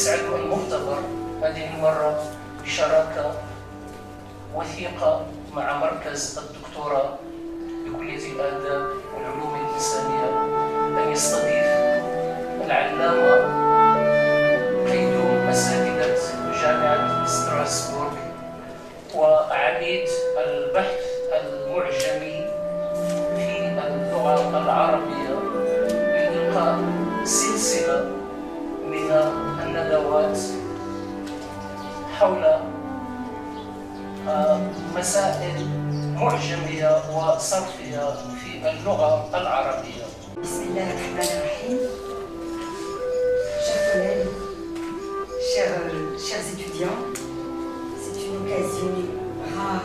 يسعد أن مختبر هذه المرة بشراكة وثيقة مع مركز الدكتوراه بكلية الآداب والعلوم الإنسانية. أن يستضيف العلامة قيدوم أساتذة جامعة ستراسبورغ وعميد البحث المعجمي في اللغة العربية لإلقاء سلسلة من حول مسائل معجمية وصرفية في اللغة العربية بسم الله الرحمن الرحيم Chers collègues, chers, chers étudiants, c'est une occasion rare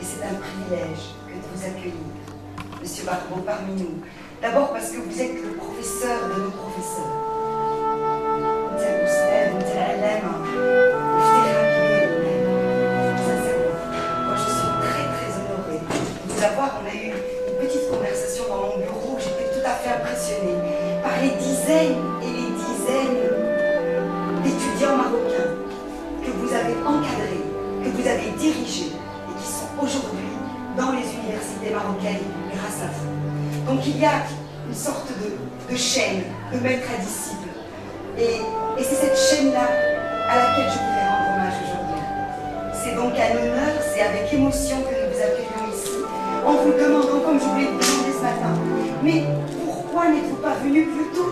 et c'est un privilège que de vous accueillir, Monsieur Barbeau, parmi nous. D'abord parce que vous êtes le professeur de nos professeurs. On a eu une petite conversation dans mon bureau. J'étais tout à fait impressionnée par les dizaines et les dizaines d'étudiants marocains que vous avez encadrés, que vous avez dirigés et qui sont aujourd'hui dans les universités marocaines grâce à vous. Donc il y a une sorte de, de chaîne de maître à disciple. Et, et c'est cette chaîne-là à laquelle je voudrais rendre hommage aujourd'hui. C'est donc un honneur, c'est avec émotion que en vous demandant, comme je vous l'ai demandé ce matin, mais pourquoi n'êtes-vous pas venu plus tôt?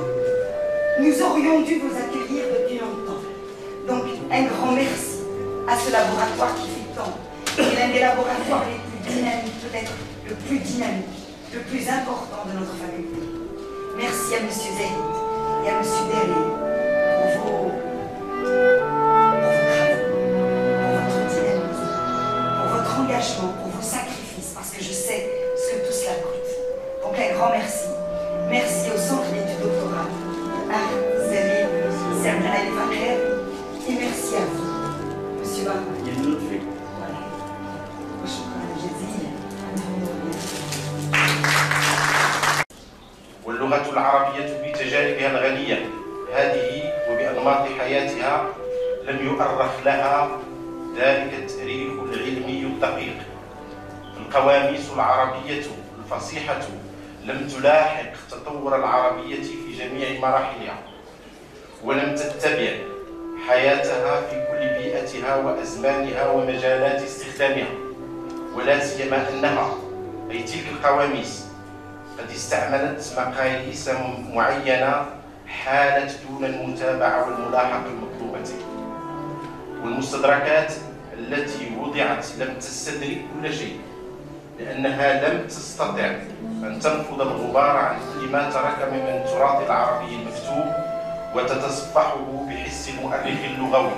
Nous aurions dû vous accueillir depuis longtemps. Donc un grand merci à ce laboratoire qui fait tant. C'est l'un des laboratoires les plus dynamiques, peut-être le plus dynamique, le plus important de notre faculté. Merci à M. Zahid et à M. Derry واللغة العربية بتجاربها الغنية هذه وبأنماط حياتها لم يؤرخ لها ذلك التاريخ العلمي الدقيق. القواميس العربية الفصيحة لم تلاحق تطور العربية في جميع مراحلها ولم تتبع حياتها في كل بيئتها وأزمانها ومجالات استخدامها ولا سيما أنها أي تلك القواميس قد استعملت مقاييس معينة حالت دون المتابعة والملاحقة المطلوبة. والمستدركات التي وضعت لم تستدرك كل شيء لأنها لم تستطع أن تنفض الغبار عن كل ما ترك من التراث العربي المكتوب وتتصفحه بحس المؤرخ اللغوي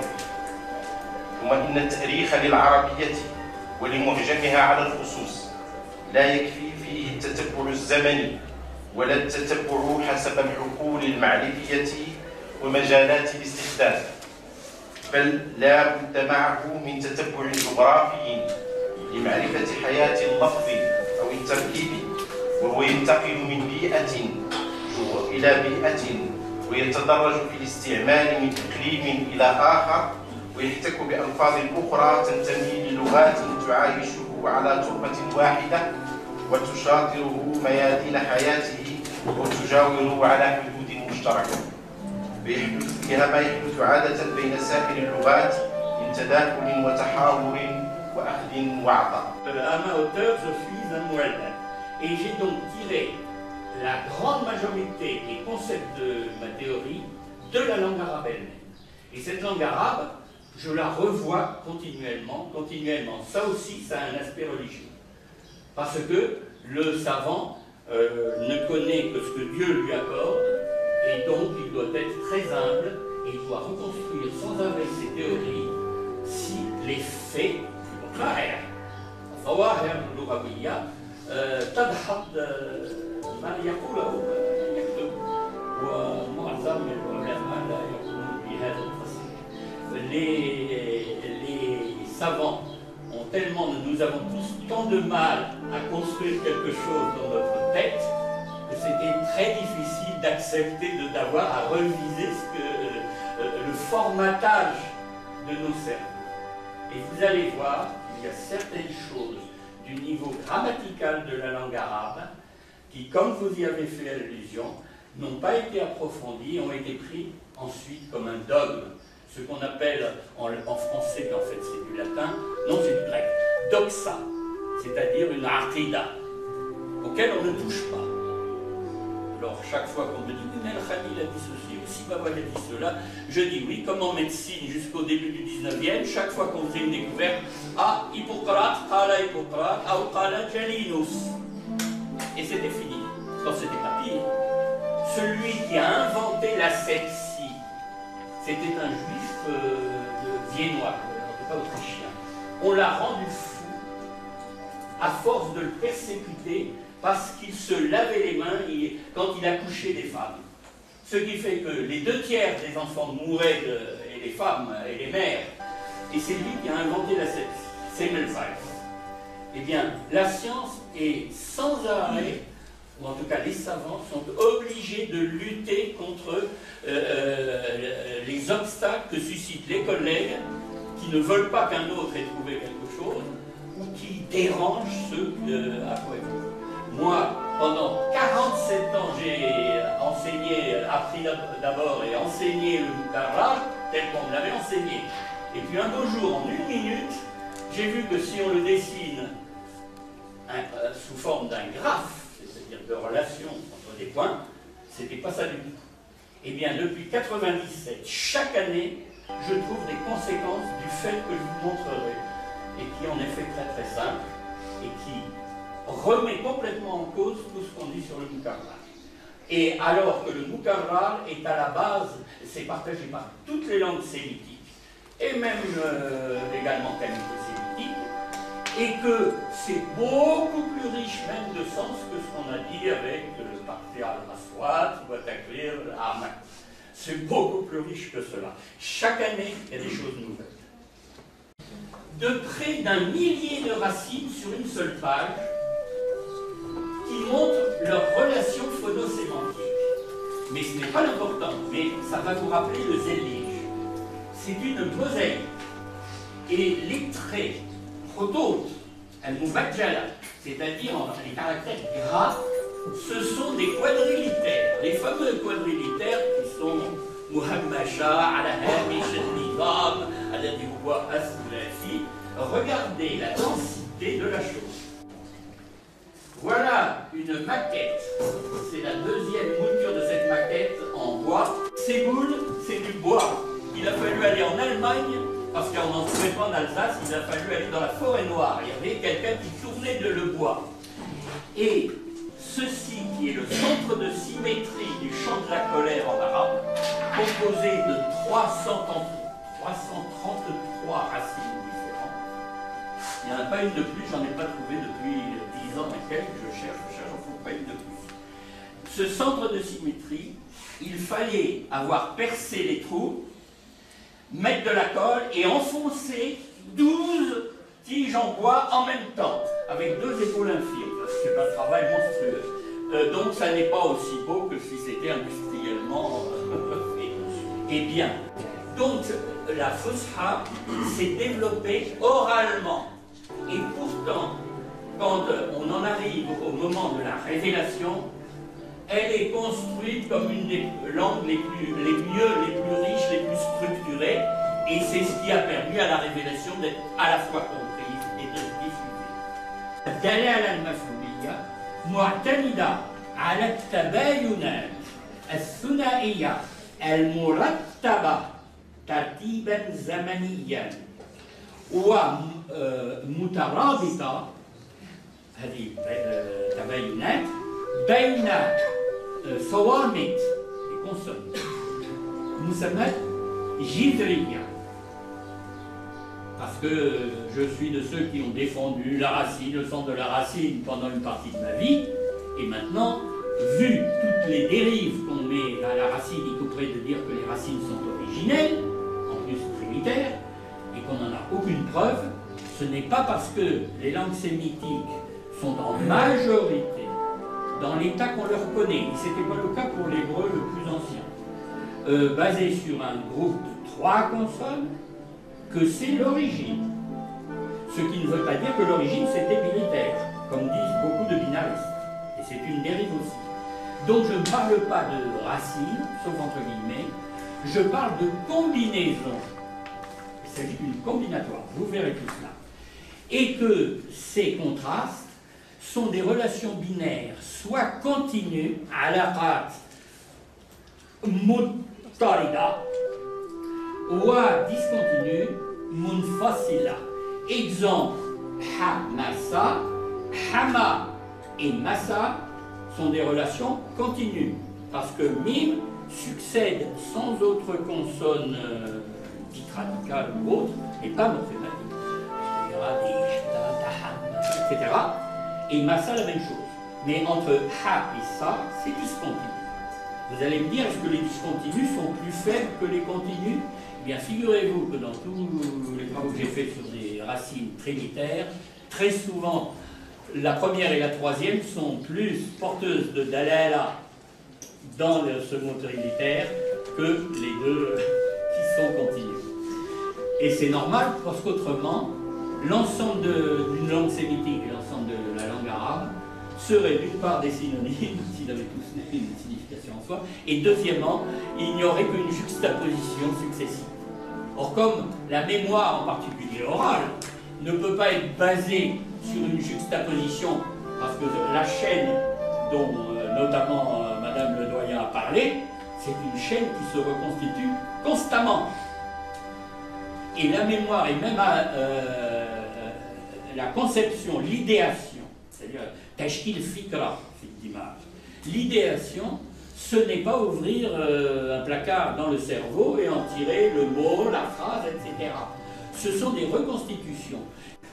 ثم إن التأريخ للعربية ولمهجمها على الخصوص لا يكفي فيه التتبع الزمني ولا التتبع حسب الحقول المعرفية ومجالات الاستخدام بل لا بد معه من تتبع جغرافي لمعرفة حياة اللفظ أو التركيب وهو ينتقل من بيئة إلى بيئة ويتدرج في الاستعمال من إقليم إلى آخر ويحتك بألفاظ أخرى تنتمي للغات تعايشه على تربة واحدة وتشاطره ميادين حياته وتجاوره على حدود مشتركة فيها ما يحدث عادة بين ساكن اللغات من تداخل وتحاور وأخذ وعطاء. La grande majorité des concepts de ma théorie de la langue arabe elle-même. Et cette langue arabe, je la revois continuellement, continuellement. Ça aussi, ça a un aspect religieux. Parce que le savant euh, ne connaît que ce que Dieu lui accorde, et donc il doit être très humble, et il doit reconstruire sans arrêt ses théories si les faits مظاهر الظواهر اللغوية تدحض ما يقوله من يكتب ومعظم les, savants ont tellement, nous avons tous tant de mal à construire quelque chose dans notre tête que c'était très difficile d'accepter d'avoir à reviser que, euh, le formatage de nos cerveaux. Et vous allez voir qu'il y a certaines choses du niveau grammatical de la langue arabe qui, comme vous y avez fait allusion, n'ont pas été approfondies, ont été pris ensuite comme un dogme. Ce qu'on appelle en, français, mais en fait c'est du latin, non c'est du grec, doxa, c'est-à-dire une artida, auquel on ne touche pas. Alors chaque fois qu'on me dit, mais le Khalil a dit ceci, ou si Baba a dit cela, je dis oui, comme en médecine jusqu'au début du 19e, chaque fois qu'on faisait une découverte, ah, Hippocrate, qala Hippocrate, qala Jalinus. Et c'était fini. Non, c'était pas pire. Celui qui a inventé la sepsie, c'était un juif euh, de viennois, pas autrichien. On l'a rendu fou à force de le persécuter parce qu'il se lavait les mains quand il accouchait des femmes. Ce qui fait que les deux tiers des enfants mouraient, et les femmes et les mères. Et c'est lui qui a inventé la Semmelweis. Eh bien, la science est sans arrêt, ou en tout cas les savants sont obligés de lutter contre euh, euh, les obstacles que suscitent les collègues qui ne veulent pas qu'un autre ait trouvé quelque chose ou qui dérangent ceux euh, à quoi ils moi, pendant 47 ans, j'ai enseigné, appris d'ab- d'abord et enseigné le Mukarrar tel qu'on me l'avait enseigné. Et puis un beau jour, en une minute, j'ai vu que si on le dessine sous forme d'un graphe, de relation entre des points, c'était pas ça du tout. Eh bien, depuis 97, chaque année, je trouve des conséquences du fait que je vous montrerai, et qui en effet très très simple, et qui remet complètement en cause tout ce qu'on dit sur le Mukarrar. Et alors que le Mukarrar est à la base, c'est partagé par toutes les langues sémitiques, et même euh, également sémitique et que c'est beaucoup plus riche même de sens que ce qu'on a dit avec le parti al-Aswad ou Ataklir al-Ahmad. C'est beaucoup plus riche que cela. Chaque année, il y a des choses nouvelles. De près d'un millier de racines sur une seule page qui montrent leur relation phonosémantique. Mais ce n'est pas l'important, mais ça va vous rappeler le zélige. C'est une mosaïque. Et les traits Khotout, al-Mubajjala, c'est-à-dire les caractères gras, ce sont des quadrilitaires, les fameux quadrilitaires qui sont Muhammasha, ala hamish al-nizam, alladhi huwa as-thulathi. Regardez la densité de la chose. Voilà une maquette. C'est la deuxième mouture de cette maquette en bois. Ces boules, c'est du bois. Il a fallu aller en Allemagne, parce qu'on n'en trouvait pas en Alsace, il a fallu aller dans la forêt noire. Il y avait quelqu'un qui tournait de le bois. Et ceci qui est le centre de symétrie du chant de la colère en arabe, composé de 330 333 racines différentes. Il n'y en a pas une de plus, j'en ai pas trouvé depuis 10 ans et quelques, je cherche, je cherche, j'en trouve pas une de plus. Ce centre de symétrie, il fallait avoir percé les trous, mettre de la colle et enfoncer 12 tiges en bois en même temps, avec deux épaules infimes. C'est un travail monstrueux. Euh, donc ça n'est pas aussi beau que si c'était industriellement euh, fait. Eh bien, donc la Fusha s'est développée oralement. Et pourtant, quand on en arrive au moment de la révélation, elle est construite comme une des langues les, plus, les mieux, les plus riches, les plus structurées, et c'est ce qui a permis à la révélation d'être à la fois comprise et de se diffuser. الدلالة المفهومية معتمدة على التباينات الثنائية المرتبة ترتيبا زمنيا ومترابطة هذه التباينات بين صوامت consonnes مسمات جذرية parce que je suis de ceux qui ont défendu la racine, le sens de la racine pendant une partie de ma vie, et maintenant, vu toutes les dérives qu'on met à la racine, y compris de dire que les racines sont originelles, en plus trinitaires, et qu'on n'en a aucune preuve, ce n'est pas parce que les langues sémitiques sont en majorité dans l'état qu'on leur connaît, et ce n'était pas le cas pour l'hébreu le plus ancien, euh, basé sur un groupe trois consonnes, que c'est l'origine. Ce qui ne veut pas dire que l'origine c'était militaire, comme disent beaucoup de binaristes. Et c'est une dérive aussi. Donc je ne parle pas de racine, sauf entre guillemets, je parle de combinaison. Il s'agit d'une combinatoire, vous verrez tout cela. Et que ces contrastes sont des relations binaires, soit continues à la rate mutarida, ou à discontinue munfasila. Exemple, ha-massa, hama et massa sont des relations continues, parce que mim succède sans autre consonne euh, dite ou autre, et pas morphématique. Etc. Et massa la même chose. Mais entre ha et sa, c'est discontinu. Vous allez me dire, est-ce que les discontinus sont plus faibles que les continus? Eh bien, figurez-vous que dans tous les travaux que j'ai faits sur des racines trinitaires, très souvent, la première et la troisième sont plus porteuses de dalala dans le second trinitaire que les deux qui sont continus. Et c'est normal parce qu'autrement, l'ensemble d'une langue sémitique seraient d'une part des synonymes, s'ils avaient tous une signification en soi, et deuxièmement, il n'y aurait qu'une juxtaposition successive. Or, comme la mémoire, en particulier orale, ne peut pas être basée sur une juxtaposition, parce que la chaîne dont euh, notamment euh, Madame Le Doyen a parlé, c'est une chaîne qui se reconstitue constamment. Et la mémoire et même euh, la conception, l'idéation, c'est-à-dire tashkil fikra, d'image, l'idéation, ce n'est pas ouvrir un placard dans le cerveau et en tirer le mot, la phrase, etc. Ce sont des reconstitutions.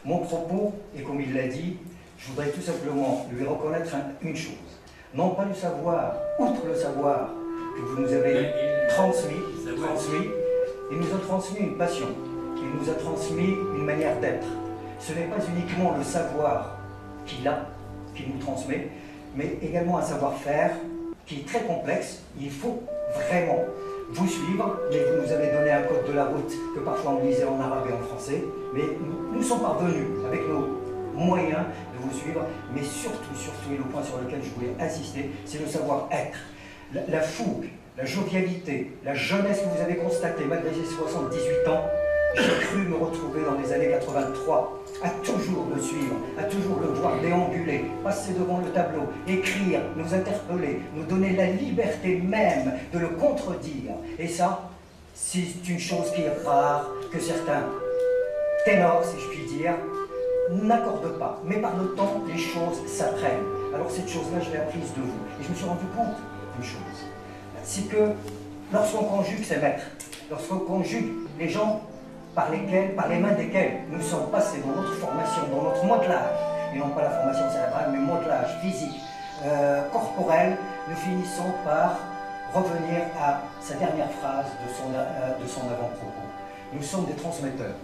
Mon propos, et comme il l'a dit, je voudrais tout simplement lui reconnaître une chose. Non pas le savoir, outre le savoir que vous nous avez transmis, transmis, il nous a transmis une passion, il nous a transmis une manière d'être. Ce n'est pas uniquement le savoir qu'il a, qu'il nous transmet, mais également un savoir-faire qui est très complexe. Il faut vraiment vous suivre, mais vous nous avez donné un code de la route que parfois on lisait en arabe et en français, mais nous, sommes parvenus avec nos moyens de vous suivre, mais surtout, surtout, et le point sur lequel je voulais insister, c'est le savoir-être, la, la, fougue, la jovialité, la jeunesse que vous avez constatée malgré ces 78 ans. J'ai cru me retrouver dans les années 83, à toujours le suivre, à toujours le voir déambuler, passer devant le tableau, écrire, nous interpeller, nous donner la liberté même de le contredire. Et ça, c'est une chose qui est rare, que certains ténors, si je puis dire, n'accordent pas. Mais par le temps, les choses s'apprennent. Alors cette chose-là, je l'ai apprise de vous. Et je me suis rendu compte d'une chose. C'est que lorsqu'on conjugue ces maîtres, lorsqu'on conjugue les gens par lesquels, par les mains desquels nous sommes passés dans notre formation, dans notre modelage, et non pas la formation cérébrale, mais modelage physique, euh, corporel, nous finissons par revenir à sa dernière phrase de son, euh, son avant-propos. Nous sommes des transmetteurs.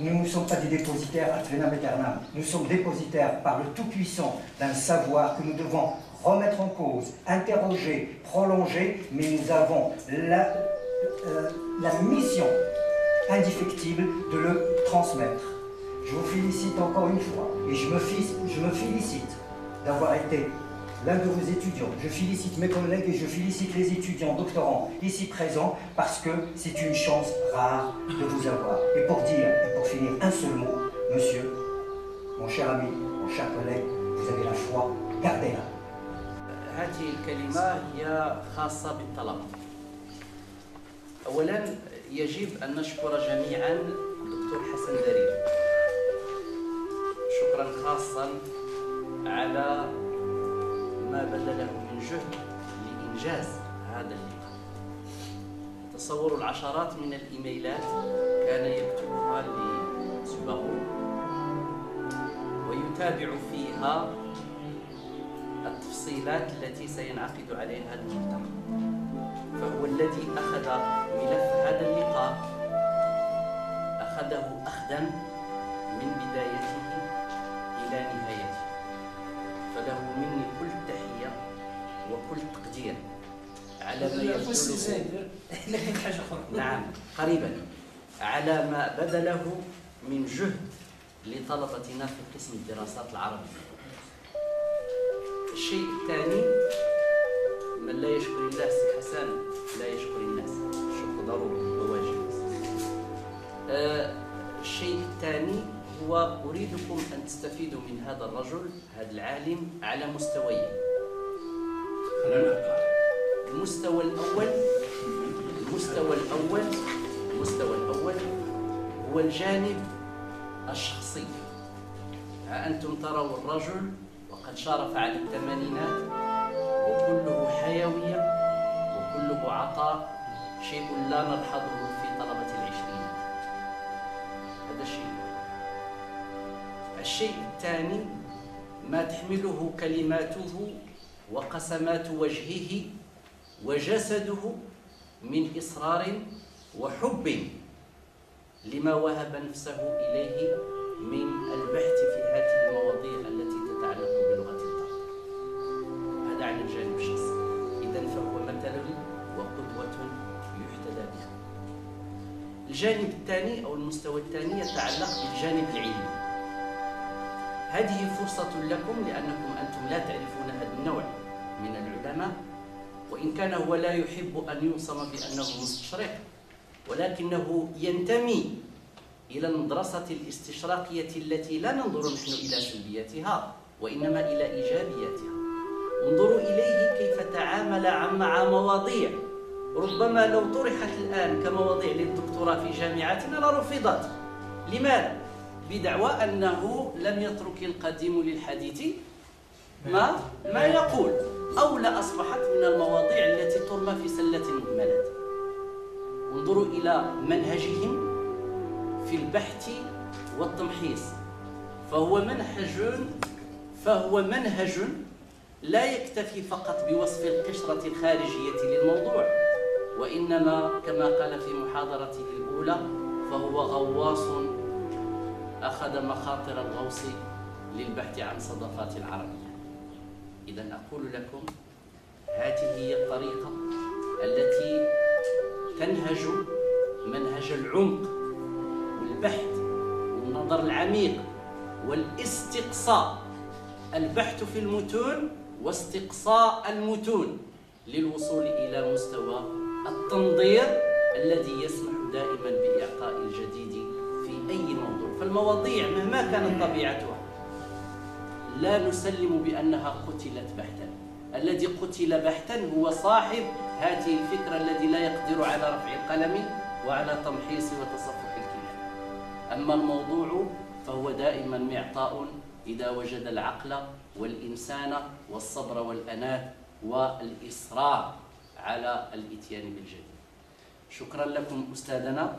Nous ne sommes pas des dépositaires ad venam aeternam. Nous sommes dépositaires par le Tout-Puissant d'un savoir que nous devons remettre en cause, interroger, prolonger, mais nous avons la, euh, la mission indéfectible de le transmettre. Je vous félicite encore une fois et je me, je me félicite d'avoir été l'un de vos étudiants. Je félicite mes collègues et je félicite les étudiants doctorants ici présents parce que c'est une chance rare de vous avoir. Et pour dire, et pour finir, un seul mot, monsieur, mon cher ami, mon cher collègue, vous avez la foi, gardez-la. هذه الكلمة هي خاصة بالطلبة أولا يجب أن نشكر جميعا الدكتور حسن درير شكرا خاصا على ما بذله من جهد لإنجاز هذا اللقاء. تصوروا العشرات من الإيميلات كان يكتبها لسباغو ويتابع فيها التفصيلات التي سينعقد عليها المؤتمر فهو الذي أخذ ملف هذا اللقاء. أخذه أخذا من بدايته إلى نهايته. فله مني كل تحية وكل تقدير على ما يبذله. نعم قريبا. على ما بذله من جهد لطلبتنا في قسم الدراسات العربية. الشيء الثاني من لا يشكر الله سي حسن الشكر ضروري وواجب الشيء الثاني هو أريدكم أن تستفيدوا من هذا الرجل هذا العالم على مستويين. المستوى الأول المستوى الأول المستوى الأول هو الجانب الشخصي. ها أنتم تروا الرجل وقد شارف على الثمانينات وكله حيوية وكله عطاء شيء لا نلحظه في طلبة العشرينات هذا الشيء. الشيء الثاني ما تحمله كلماته وقسمات وجهه وجسده من إصرار وحب لما وهب نفسه إليه من البحث في هذه المواضيع التي تتعلق بلغة الضغط هذا عن الجانب الشخصي. إذا فهو مثل وقدوة بها الجانب الثاني أو المستوى الثاني يتعلق بالجانب العلمي. هذه فرصة لكم لأنكم أنتم لا تعرفون هذا النوع من العلماء وإن كان هو لا يحب أن يوصم بأنه مستشرق ولكنه ينتمي إلى المدرسة الاستشراقية التي لا ننظر نحن إلى سلبياتها وإنما إلى إيجابياتها. انظروا إليه كيف تعامل مع مواضيع. ربما لو طرحت الآن كمواضيع للدكتوراه في جامعاتنا لرفضت. لماذا؟ بدعوى أنه لم يترك القديم للحديث؟ ما؟ ما يقول. أو لا أصبحت من المواضيع التي ترمى في سلة المهملات. انظروا إلى منهجهم في البحث والتمحيص. فهو منهج فهو منهج لا يكتفي فقط بوصف القشرة الخارجية للموضوع. وإنما كما قال في محاضرته الأولى فهو غواص أخذ مخاطر الغوص للبحث عن صدفات العربية. إذا أقول لكم هذه هي الطريقة التي تنهج منهج العمق والبحث والنظر العميق والاستقصاء. البحث في المتون واستقصاء المتون للوصول إلى مستوى التنظير الذي يسمح دائما بإعطاء الجديد في أي موضوع. فالمواضيع مهما كانت طبيعتها لا نسلم بأنها قتلت بحتا. الذي قتل بحتا هو صاحب هذه الفكرة الذي لا يقدر على رفع القلم وعلى تمحيص وتصفح الكلام. أما الموضوع فهو دائما معطاء إذا وجد العقل والإنسان والصبر والأنات والإصرار. على الإتيان بالجديد شكرا لكم أستاذنا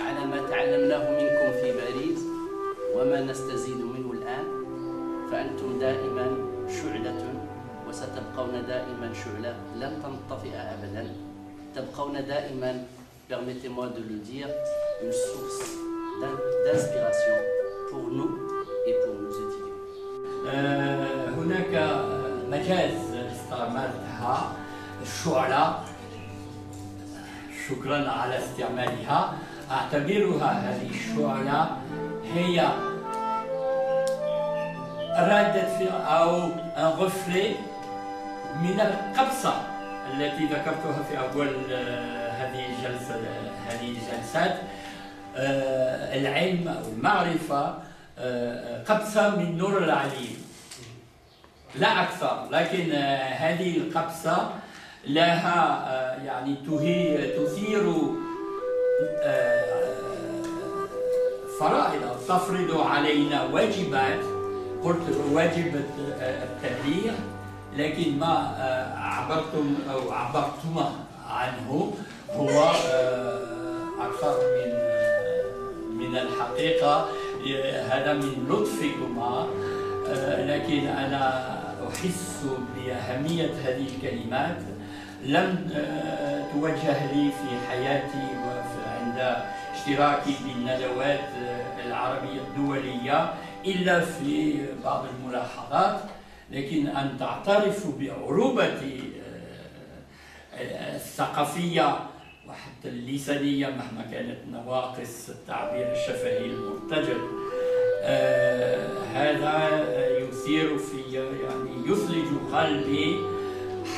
على ما تعلمناه منكم في باريس وما نستزيد منه الآن. فأنتم دائما شعلة وستبقون دائما شعلة. لن تنطفئ أبدا. تبقون دائما permettez-moi de le dire une source d'inspiration pour nous et pour nos étudiants. هناك مجاز استعمالها الشعلة شكرا على استعمالها. أعتبرها هذه الشعلة هي ردة أو reflet من القبصة التي ذكرتها في أول هذه الجلسة هذه الجلسات. العلم أو المعرفة قبسة من نور العليم. لا أكثر لكن هذه القبسة لها يعني تثير فرائض. تفرض علينا واجبات. قلت واجب التبليغ لكن ما عبرتم أو عبرتم عنه هو أكثر من من الحقيقة. هذا من لطفكما لكن أنا أحس بأهمية هذه الكلمات. لم توجه لي في حياتي وعند اشتراكي بالندوات العربية الدولية إلا في بعض الملاحظات لكن أن تعترفوا بعروبة الثقافية وحتى اللسانية مهما كانت نواقص التعبير الشفهي المرتجل آه هذا يثير في يعني يثلج قلبي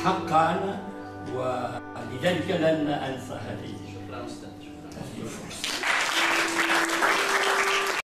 حقا ولذلك لن أنسى هذه. شكرا أستاذ شكرا.